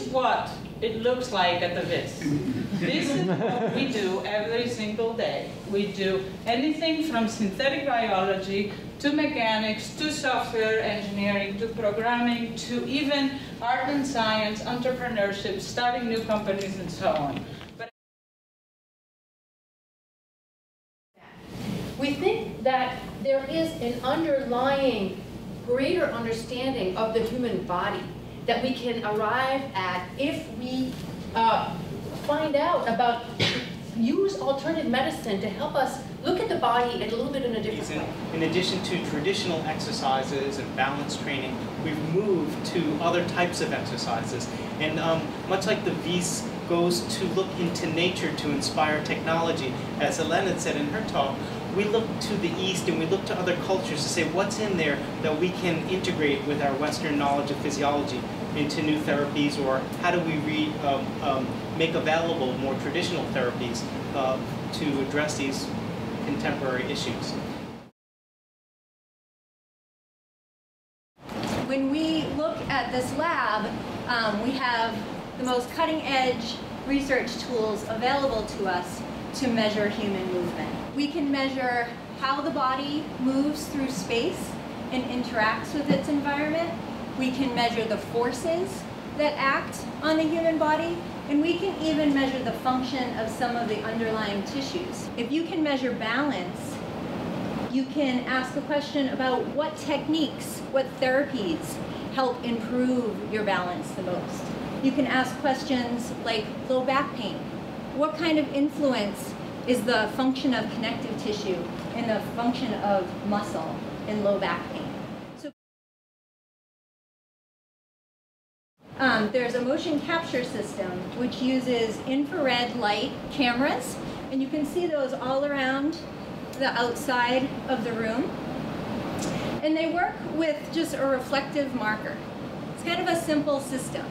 is what it looks like at the Wyss. This is what we do every single day. We do anything from synthetic biology to mechanics to software engineering to programming to even art and science, entrepreneurship, starting new companies and so on. But we think that there is an underlying greater understanding of the human body that we can arrive at if we uh, find out about, use alternative medicine to help us look at the body in a little bit in a different way. In addition to traditional exercises and balance training, we've moved to other types of exercises. And um, much like the Wyss goes to look into nature to inspire technology, as Elena said in her talk, we look to the East and we look to other cultures to say what's in there that we can integrate with our Western knowledge of physiology into new therapies or how do we re, um, um, make available more traditional therapies uh, to address these contemporary issues. When we look at this lab, um, we have the most cutting edge research tools available to us to measure human movement. We can measure how the body moves through space and interacts with its environment. We can measure the forces that act on the human body, and we can even measure the function of some of the underlying tissues. If you can measure balance, you can ask a question about what techniques, what therapies help improve your balance the most. You can ask questions like low back pain. What kind of influence is the function of connective tissue and the function of muscle in low back pain? So um, there's a motion capture system which uses infrared light cameras and you can see those all around the outside of the room. And they work with just a reflective marker. It's kind of a simple system.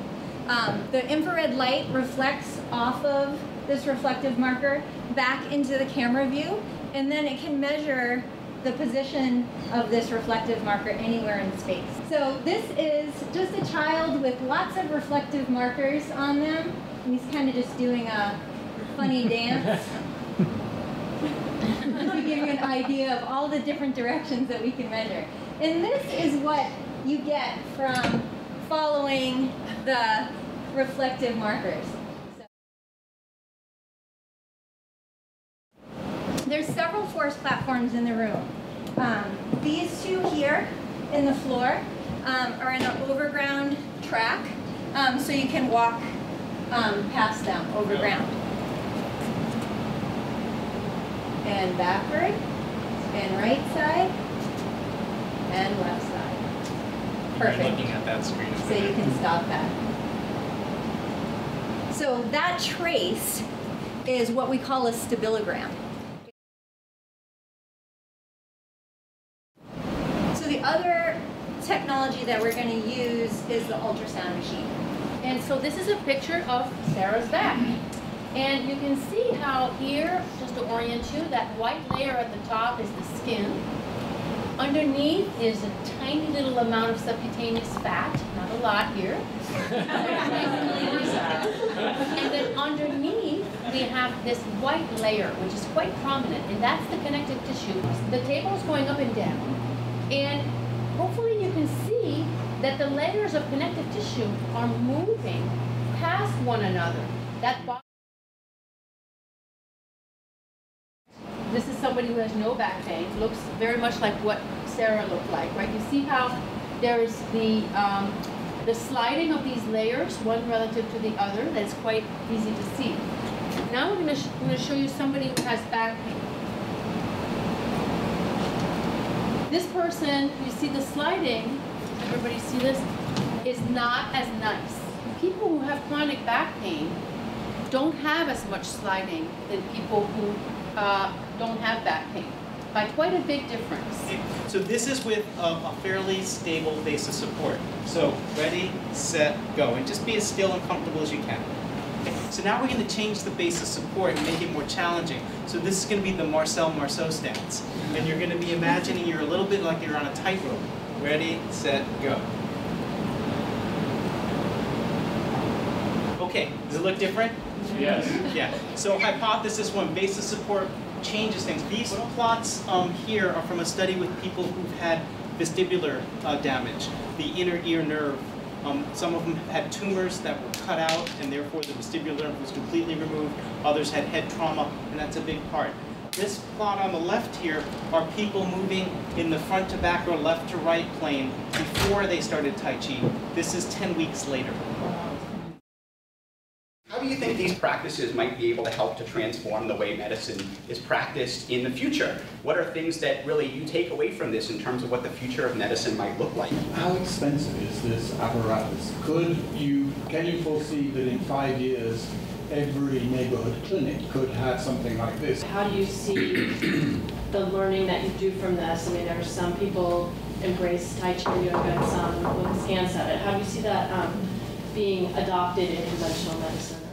Um, the infrared light reflects off of this reflective marker back into the camera view, and then it can measure the position of this reflective marker anywhere in space. So this is just a child with lots of reflective markers on them. And he's kind of just doing a funny dance to give you an idea of all the different directions that we can measure. And this is what you get from following the reflective markers. There's several force platforms in the room. Um, these two here in the floor um, are in an overground track, um, so you can walk um, past them overground. And backward, and right side, and left side. Perfect. You're looking at that screen. So you can stop that. So that trace is what we call a stabilogram. So the other technology that we're going to use is the ultrasound machine. And so this is a picture of Sarah's back. And you can see how here, just to orient you, that white layer at the top is the skin. Underneath is a tiny little amount of subcutaneous fat, not a lot here. and then underneath, we have this white layer, which is quite prominent, and that's the connective tissue. The table is going up and down, and hopefully you can see that the layers of connective tissue are moving past one another. That somebody who has no back pain. Looks very much like what Sarah looked like, right? You see how there's the um, the sliding of these layers, one relative to the other. That's quite easy to see. Now I'm going to show you somebody who has back pain. This person, you see the sliding. Everybody see this? Is not as nice. People who have chronic back pain don't have as much sliding than people who uh, don't have back pain by quite a big difference. So this is with a, a, fairly stable base of support. So ready, set, go. And just be as still and comfortable as you can. Okay. So now we're going to change the base of support and make it more challenging. So this is going to be the Marcel Marceau stance. And you're going to be imagining you're a little bit like you're on a tightrope. Ready, set, go. Okay, does it look different? Yes. Yeah, so hypothesis one, base of support changes things. These plots um, here are from a study with people who've had vestibular uh, damage, the inner ear nerve. Um, some of them had tumors that were cut out and therefore the vestibular nerve was completely removed. Others had head trauma and that's a big part. This plot on the left here are people moving in the front to back or left to right plane before they started Tai Chi. This is 10 weeks later. How do you think these practices might be able to help to transform the way medicine is practiced in the future? What are things that really you take away from this in terms of what the future of medicine might look like? How expensive is this apparatus? Could you, can you foresee that in five years, every neighborhood clinic could have something like this? How do you see the learning that you do from this? I mean, there are some people embrace Tai Chi yoga and some look askance at it. How do you see that um, being adopted in conventional medicine?